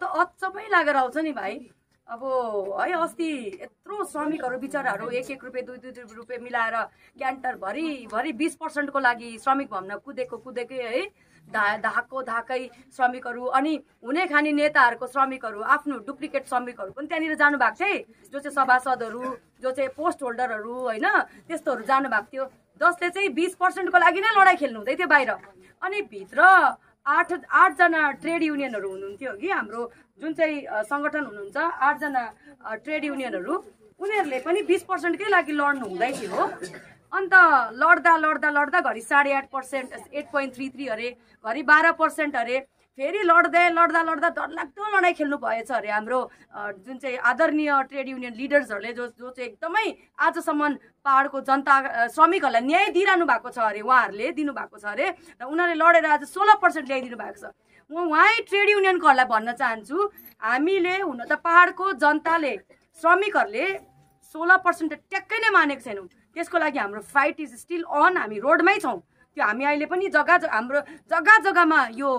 त अचम्मै लागेर आउँछ नि भाइ। अब है अस्ति यत्रो श्रमिकहरू बिचराहरू एक एक रुपियाँ दुई दुई रुपियाँ मिलाएर क्यान्टर भरि बिस पर्सेन्टको लागि श्रमिक भवनमा कुदेको कुदेकै है धा धाको धाकै श्रमिकहरू अनि हुने खाने नेताहरूको श्रमिकहरू आफ्नो डुप्लिकेट श्रमिकहरू पनि त्यहाँनिर जानुभएको थिए जो चाहिँ सभासदहरू जो चाहिँ पोस्ट होल्डरहरू होइन त्यस्तोहरू जानुभएको थियो। जसले चाहिँ बिस पर्सेन्टको लागि नै लडाइँ खेल्नु हुँदै थियो बाहिर। अनि भित्र आठ आठजना ट्रेड युनियनहरू हुनुहुन्थ्यो कि हाम्रो जुन चाहिँ सङ्गठन हुनुहुन्छ आठजना ट्रेड युनियनहरू उनीहरूले पनि बिस पर्सेन्टकै लागि लड्नु हुँदै थियो अन्त लड्दा लड्दा लड्दा घरि साढे आठ percent eight point three three अरे घरि बाह्र पर्सेन्ट अरे। फेरि लड्दै लड्दा लड्दा डरलाग्दो लडाइँ खेल्नु भएछ अरे हाम्रो जुन चाहिँ आदरणीय ट्रेड युनियन लिडर्सहरूले जो जो चाहिँ एकदमै आजसम्म पाहाडको जनता श्रमिकहरूलाई न्याय दिइरहनु भएको छ अरे उहाँहरूले दिनुभएको छ अरे र उनीहरूले लडेर आज सोह्र पर्सेन्ट ल्याइदिनु भएको छ। म उहाँ ट्रेड युनियनकोहरूलाई भन्न चाहन्छु हामीले हुन त पाहाडको जनताले श्रमिकहरूले सोह्र पर्सेन्ट ट्याक्कै नै मानेको छैनौँ। त्यसको लागि हाम्रो फाइट इज स्टिल अन हामी रोडमै छौँ। त्यो हामी अहिले पनि जग्गा हाम्रो जग्गा जग्गामा यो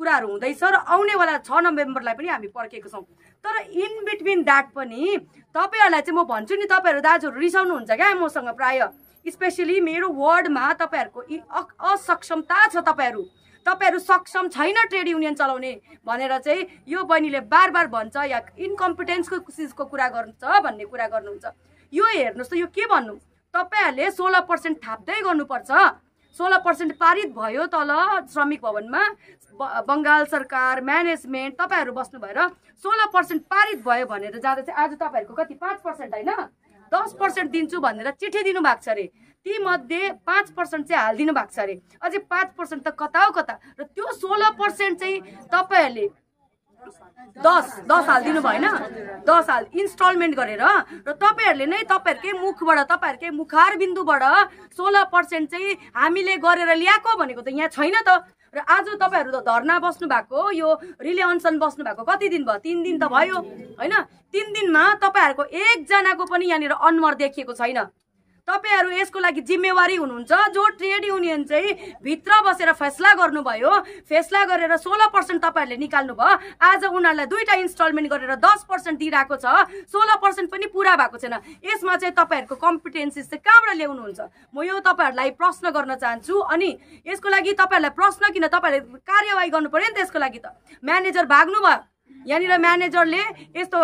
कुराहरू हुँदैछ र आउनेवाला छ नोभेम्बरलाई पनि हामी पर्खेको छौँ। तर इन बिट्विन द्याट पनि तपाईँहरूलाई चाहिँ म भन्छु नि तपाईँहरू दाजुहरू रिसाउनुहुन्छ क्या मसँग प्राय। स्पेसली मेरो वर्डमा तपाईँहरूको असक्षमता छ तपाईँहरू। तपाईँहरू सक्षम छैन ट्रेड युनियन चलाउने भनेर चाहिँ यो बहिनीले बार बार भन्छ या इन्कम्पिटेन्सको चिजको कुरा गर्नुहुन्छ भन्ने कुरा गर्नुहुन्छ। यो हेर्नुहोस् त यो के भन्नु? तपाईँहरूले सोह्र पर्सेन्ट थाप्दै गर्नुपर्छ। सोह्र पर्सेन्ट पारित भयो तल श्रमिक भवनमा। बङ्गाल सरकार म्यानेजमेन्ट तपाईँहरू बस्नु भएर सोह्र पर्सेन्ट पारित भयो भनेर जाँदा चाहिँ आज तपाईँहरूको कति? पाँच पर्सेन्ट होइन? दस पर्सेन्ट दिन्छु भनेर चिठी दिनुभएको छ अरे। ती मध्ये पाँच पर्सेन्ट चाहिँ हालिदिनु भएको छ अरे। अझै पाँच पर्सेन्ट त कता हो कता? र त्यो सोह्र पर्सेन्ट चाहिँ तपाईँहरूले दस दस हालिदिनु भएन दस हाल इन्स्टलमेन्ट गरेर र तपाईँहरूले नै तपाईँहरूकै मुखबाट तपाईँहरूकै मुखार बिन्दुबाट सोह्र पर्सेन्ट चाहिँ हामीले गरेर ल्याएको भनेको त यहाँ छैन त। र आज तपाईँहरू त धर्ना बस्नु भएको यो रिले अनसन बस्नु भएको कति दिन भयो? तिन दिन त भयो होइन? तिन दिनमा तपाईँहरूको एकजनाको पनि यहाँनिर अनुहार देखिएको छैन। तपाईँहरू यसको लागि जिम्मेवारी हुनुहुन्छ। जो ट्रेड युनियन चाहिँ भित्र बसेर फैसला गर्नुभयो फैसला गरेर सोह्र पर्सेन्ट तपाईँहरूले निकाल्नु भयो आज उनीहरूलाई दुईवटा इन्स्टलमेन्ट गरेर दस पर्सेन्ट दिइरहेको छ। सोह्र पर्सेन्ट पनि पुरा भएको छैन। यसमा चाहिँ तपाईँहरूको कम्पिटेन्सिस चाहिँ कहाँबाट ल्याउनुहुन्छ? म यो तपाईँहरूलाई प्रश्न गर्न चाहन्छु। अनि यसको लागि तपाईँहरूलाई प्रश्न किन तपाईँहरूले कार्यवाही गर्नु पऱ्यो नि त्यसको लागि त? म्यानेजर भाग्नु भयो यहाँनिर म्यानेजरले यस्तो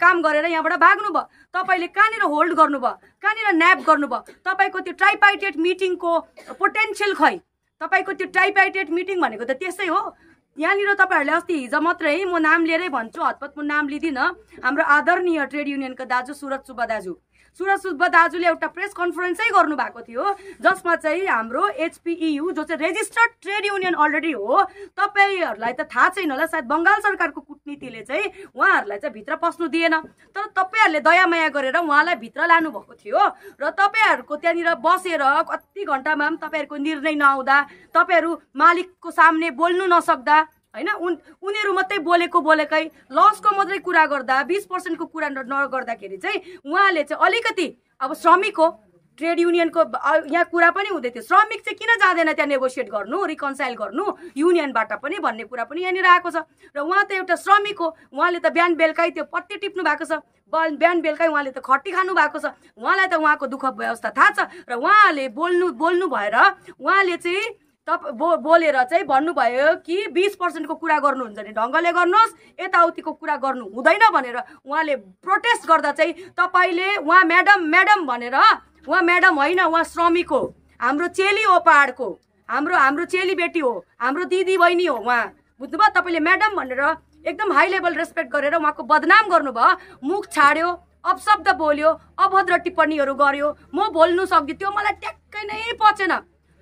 काम गरेर यहाँबाट भाग्नु भयो तपाईँले कहाँनिर होल्ड गर्नुभयो? कहाँनिर न्याप गर्नुभयो? तपाईँको त्यो ट्राइपाइटेड मिटिङको पोटेन्सियल खै? तपाईँको त्यो ट्राइपाइटेड मिटिङ भनेको त त्यसै हो। यहाँनिर तपाईँहरूले अस्ति हिजो मात्रै म नाम लिएरै भन्छु हतपत म नाम लिँदिनँ। हाम्रो आदरणीय ट्रेड युनियनका दाजु सुरज सुब्बा दाजु। सुरज सुब्बा दाजुले एउटा प्रेस कन्फरेन्सै गर्नुभएको थियो। जसमा चाहिँ हाम्रो एचपिइयु जो चाहिँ रेजिस्टर्ड ट्रेड युनियन अलरेडी हो तपाईँहरूलाई त थाहा छैन होला सायद बङ्गाल सरकारको कुटनीतिले चाहिँ उहाँहरूलाई चाहिँ भित्र पस्नु दिएन। तर तपाईँहरूले दयामाया गरेर उहाँलाई भित्र लानुभएको थियो र तपाईँहरूको त्यहाँनिर बसेर कति घन्टामा पनि तपाईँहरूको निर्णय नआउँदा तपाईँहरू मालिकको सामने बोल्नु नसक्दा होइन? उन उनीहरू मात्रै बोलेको बोलेकै लसको मात्रै कुरा गर्दा बिस पर्सेन्टको कुरा नगर्दाखेरि चाहिँ उहाँले चाहिँ अलिकति अब श्रमिक हो ट्रेड युनियनको यहाँ कुरा पनि हुँदै थियो। श्रमिक चाहिँ किन जाँदैन त्यहाँ नेगोसिएट गर्नु रिकन्साइल गर्नु युनियनबाट पनि भन्ने कुरा पनि यहाँनिर आएको छ। र उहाँ त एउटा श्रमिक हो उहाँले त बिहान बेलुकै त्यो पत्ती टिप्नु भएको छ। बिहान बेलुकै उहाँले त खट्टी खानु भएको छ। उहाँलाई त उहाँको दुःख व्यवस्था थाहा छ। र उहाँले बोल्नु बोल्नु भएर उहाँले चाहिँ तप बो बोलेर चाहिँ भन्नुभयो कि बिस पर्सेन्टको कुरा गर्नुहुन्छ भने ढङ्गले गर्नुहोस् यताउतिको कुरा गर्नु हुँदैन भनेर उहाँले प्रोटेस्ट गर्दा चाहिँ तपाईँले उहाँ म्याडम म्याडम भनेर उहाँ म्याडम होइन उहाँ श्रमिक हो हाम्रो चेली हो पाहाडको हाम्रो हाम्रो चेली बेटी हो हाम्रो दिदी बहिनी हो उहाँ बुझ्नुभयो? तपाईँले म्याडम भनेर एकदम हाई लेभल रेस्पेक्ट गरेर उहाँको बदनाम गर्नुभयो मुख छाड्यो अपशब्द बोल्यो अभद्र टिप्पणीहरू गर्यो म बोल्नु सक्यो त्यो मलाई ट्याक्कै नै पचेन।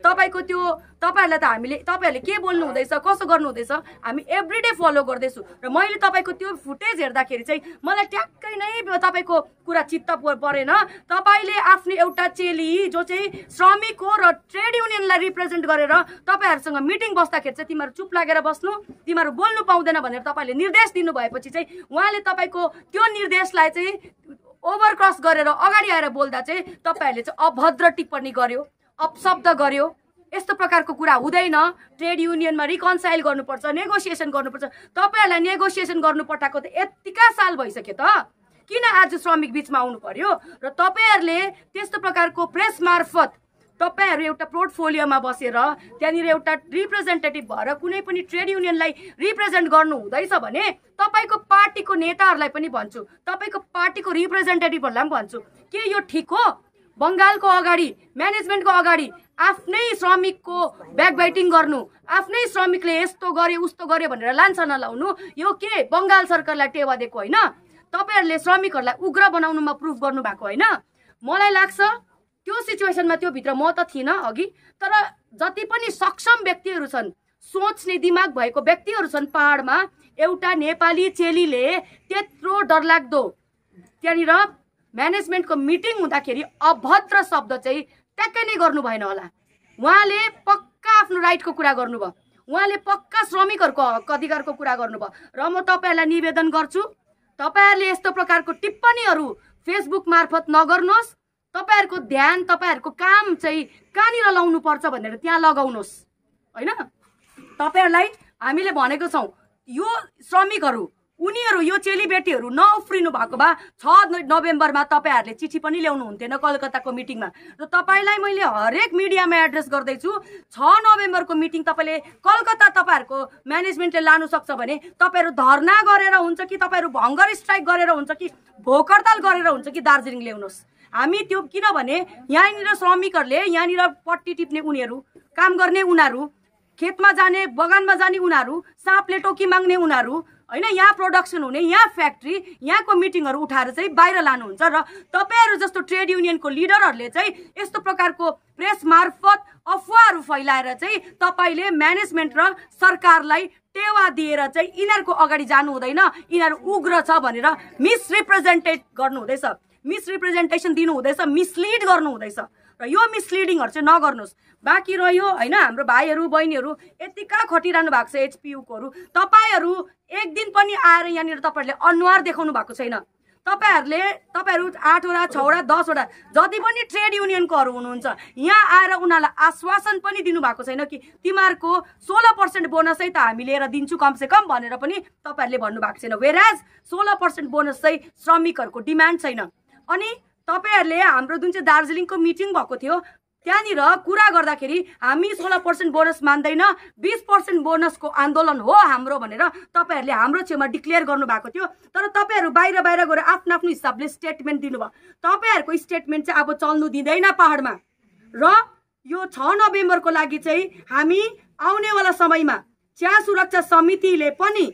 तपाईँको त्यो तपाईँहरूलाई त हामीले तपाईँहरूले के बोल्नु हुँदैछ कसो गर्नु हुँदैछ हामी एभ्री डे फलो गर्दैछु। र मैले तपाईँको त्यो फुटेज हेर्दाखेरि चाहिँ मलाई ट्याक्कै नै तपाईँको कुरा चित्त परेन। तपाईँले आफ्नो एउटा चेली जो चाहिँ श्रमिक हो र ट्रेड युनियनलाई रिप्रेजेन्ट गरेर तपाईँहरूसँग मिटिङ बस्दाखेरि चाहिँ तिमीहरू चुप लागेर बस्नु तिमीहरू बोल्नु पाउँदैन भनेर तपाईँले निर्देश दिनुभएपछि चाहिँ उहाँले तपाईँको त्यो निर्देशलाई चाहिँ ओभरक्रस गरेर अगाडि आएर बोल्दा चाहिँ तपाईँहरूले चाहिँ अभद्र टिप्पणी गर्यो। अपशब्द गर्यो। यस्तो प्रकारको कुरा हुँदैन। ट्रेड युनियनमा रिकन्साइल गर्नुपर्छ नेगोसिएसन गर्नुपर्छ। तपाईँहरूलाई नेगोसिएसन गर्नु पठाएको त यत्तिका साल भइसक्यो त। किन आज श्रमिक बिचमा आउनु पर्यो? र तपाईँहरूले त्यस्तो प्रकारको प्रेस मार्फत तपाईँहरू एउटा पोर्टफोलियोमा बसेर त्यहाँनिर एउटा रिप्रेजेन्टेटिभ भएर कुनै पनि ट्रेड युनियनलाई रिप्रेजेन्ट गर्नु हुँदैछ भने तपाईँको पार्टीको नेताहरूलाई पनि भन्छु। तपाईँको पार्टीको रिप्रेजेन्टेटिभहरूलाई पनि भन्छु। के यो ठिक हो? बङ्गालको अगाडि म्यानेजमेन्टको अगाडि आफ्नै श्रमिकको ब्याकबाइटिङ गर्नु आफ्नै श्रमिकले यस्तो गर्यो उस्तो गर्यो भनेर लान्छा नलाउनु यो के बङ्गाल सरकारलाई टेवा दिएको होइन? तपाईँहरूले श्रमिकहरूलाई उग्र बनाउनुमा प्रुफ गर्नु भएको होइन? मलाई लाग्छ त्यो सिचुएसनमा त्यो भित्र म त थिइनँ अघि तर जति पनि सक्षम व्यक्तिहरू छन् सोच्ने दिमाग भएको व्यक्तिहरू छन् पहाडमा एउटा नेपाली चेलीले त्यत्रो डरलाग्दो त्यहाँनिर म्यानेजमेन्टको मिटिङ हुँदाखेरि अभद्र शब्द चाहिँ ट्याक्कै नै गर्नु भएन होला। उहाँले पक्का आफ्नो राइटको कुरा गर्नुभयो। उहाँले पक्का श्रमिकहरूको हक अधिकारको कुरा गर्नुभयो। र म तपाईँहरूलाई निवेदन गर्छु तपाईँहरूले यस्तो प्रकारको टिप्पणीहरू फेसबुक मार्फत नगर्नुहोस्। तपाईँहरूको ध्यान तपाईँहरूको काम चाहिँ कहाँनिर लाउनु पर्छ भनेर त्यहाँ लगाउनुहोस्। होइन? तपाईँहरूलाई हामीले भनेको छौँ यो श्रमिकहरू उनीहरू यो चेलीबेटीहरू नउफ्रिनु भएको भए छ नोभेम्बरमा तपाईँहरूले चिठी पनि ल्याउनु हुन्थेन कलकत्ताको मिटिङमा। र तपाईँलाई मैले हरेक मिडियामा एड्रेस गर्दैछु छ नोभेम्बरको मिटिङ तपाईँले कलकत्ता तपाईँहरूको म्यानेजमेन्टले लानु सक्छ भने तपाईँहरू धर्ना गरेर हुन्छ कि तपाईँहरू भङ्गर स्ट्राइक गरेर हुन्छ कि भोक हडताल गरेर हुन्छ कि दार्जिलिङ ल्याउनुहोस्। हामी त्यो किनभने यहाँनिर श्रमिकहरूले यहाँनिर पट्टी टिप्ने उनीहरू काम गर्ने उनीहरू खेतमा जाने बगानमा जाने उनीहरू साँपले टोकी माग्ने उनीहरू होइन यहाँ प्रोडक्सन हुने यहाँ फ्याक्ट्री यहाँको मिटिङहरू उठाएर चाहिँ बाहिर लानुहुन्छ र तपाईँहरू जस्तो ट्रेड युनियनको लिडरहरूले चाहिँ यस्तो प्रकारको प्रेस मार्फत अफवाहहरू फैलाएर चाहिँ तपाईँले म्यानेजमेन्ट र सरकारलाई टेवा दिएर चाहिँ यिनीहरूको अगाडि जानु हुँदैन। यिनीहरू उग्र छ भनेर मिसरिप्रेजेन्टेड गर्नु हुँदैछ मिसरिप्रेजेन्टेसन दिनु हुँदैछ मिसलिड गर्नु हुँदैछ यो मिसलिडिङहरू चाहिँ नगर्नुहोस्। बाँकी रह्यो होइन हाम्रो भाइहरू बहिनीहरू यतिका खटिरहनु भएको छ एचपियुकोहरू तपाईँहरू एक दिन पनि आएर यहाँनिर तपाईँहरूले अनुहार देखाउनु भएको छैन। तपाईँहरूले तपाईँहरू आठवटा छवटा दसवटा जति पनि ट्रेड युनियनकोहरू हुनुहुन्छ यहाँ आएर उनीहरूलाई आश्वासन पनि दिनुभएको छैन कि तिमीहरूको सोह्र पर्सेन्ट बोनसै त हामी लिएर दिन्छु कमसे कम भनेर पनि तपाईँहरूले भन्नुभएको छैन। वेराज सोह्र पर्सेन्ट बोनस चाहिँ श्रमिकहरूको डिमान्ड छैन। अनि तपाईँहरूले हाम्रो जुन चाहिँ दार्जिलिङको मिटिङ भएको थियो त्यहाँनिर कुरा गर्दाखेरि हामी सोह्र पर्सेन्ट बोनस मान्दैन बिस पर्सेन्ट बोनसको आन्दोलन हो हाम्रो भनेर तपाईँहरूले हाम्रो छेउमा डिक्लेयर गर्नुभएको थियो। तर तपाईँहरू बाहिर बाहिर गएर आफ्नो आफ्नो हिसाबले स्टेटमेन्ट दिनुभयो। तपाईँहरूको स्टेटमेन्ट चाहिँ अब चल्नु दिँदैन पहाडमा। र यो छ नोभेम्बरको लागि चाहिँ हामी आउनेवाला समयमा चिया सुरक्षा समितिले पनि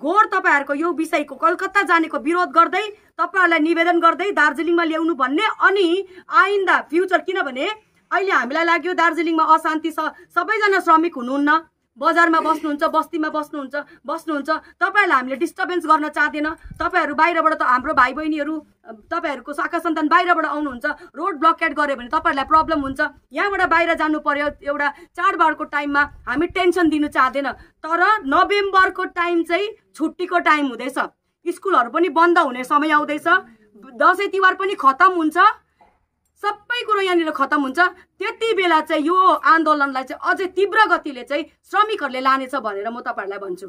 घोर तपाईँहरूको यो विषयको कलकत्ता जानेको विरोध गर्दै तपाईँहरूलाई निवेदन गर्दै दार्जिलिङमा ल्याउनु भन्ने अनि आइन्दा फ्युचर किनभने अहिले हामीलाई लाग्यो दार्जिलिङमा अशान्ति छ। सबैजना श्रमिक हुनुहुन्न। बजारमा बस्नुहुन्छ बस्तीमा बस्नुहुन्छ बस्नुहुन्छ। तपाईँहरूलाई हामीले डिस्टर्बेन्स गर्न चाहँदैन। तपाईँहरू बाहिरबाट त हाम्रो भाइ बहिनीहरू तपाईँहरूको शाखा सन्तान बाहिरबाट आउनुहुन्छ रोड ब्लकेट गऱ्यो भने तपाईँहरूलाई प्रब्लम हुन्छ। यहाँबाट बाहिर जानु पर्यो एउटा चाडबाडको टाइममा हामी टेन्सन दिनु चाहँदैन। तर नोभेम्बरको टाइम चाहिँ छुट्टीको टाइम हुँदैछ। स्कुलहरू पनि बन्द हुने समय आउँदैछ। दसैँ तिहार पनि खतम हुन्छ। सबै कुरो यहाँनिर खतम हुन्छ। त्यति बेला चाहिँ यो आन्दोलनलाई चाहिँ अझै तीव्र गतिले चाहिँ श्रमिकहरूले लानेछ भनेर म तपाईँहरूलाई भन्छु।